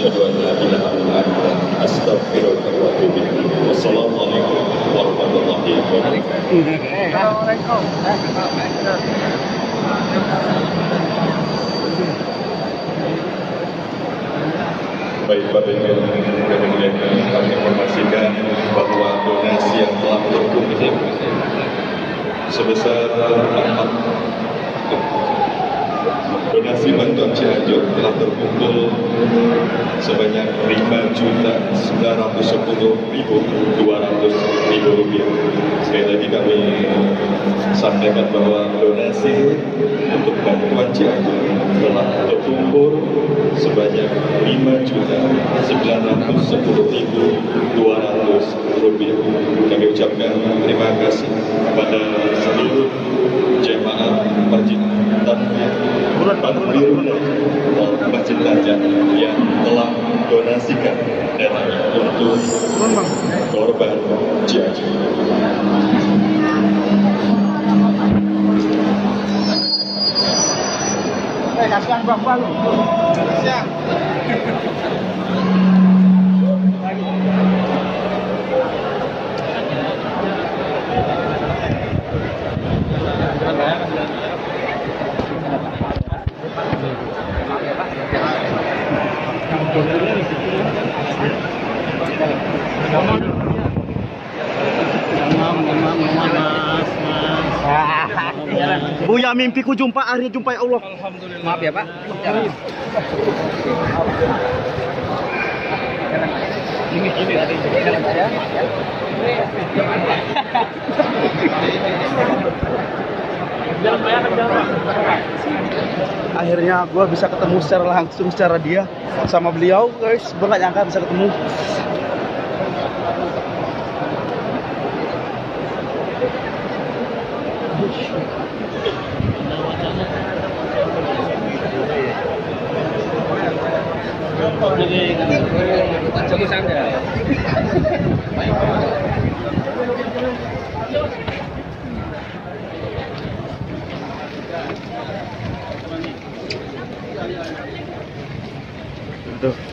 أشهد أن لا إله إلا أنت أستغفرك وأتوب warahmatullahi wabarakatuh Baik Bapak Ibu kami informasikan bahwa donasi yang telah terkumpul sebesar 4 donasi bantuan Cianjur telah terkumpul sebanyak 5 juta 910 ribu 200 ribu rupiah. Sekali lagi kami sampaikan bahwa donasi untuk bantuan Cianjur telah terkumpul sebanyak 5 juta 910 ribu 200 rupiah. Kami ucapkan terima kasih kepada seluruh jemaah masjid Tanfir Tanfir Masjid Raja yang telah donasikan dananya untuk korban Cianjur. Eh, kasihan bapak lu. Kasihan. Buya mimpiku jumpa akhirnya jumpa ya Allah. Maaf ya Pak. Ini ini tadi jalan. Akhirnya gua bisa ketemu secara langsung secara dia sama beliau guys. Gua gak nyangka bisa ketemu. the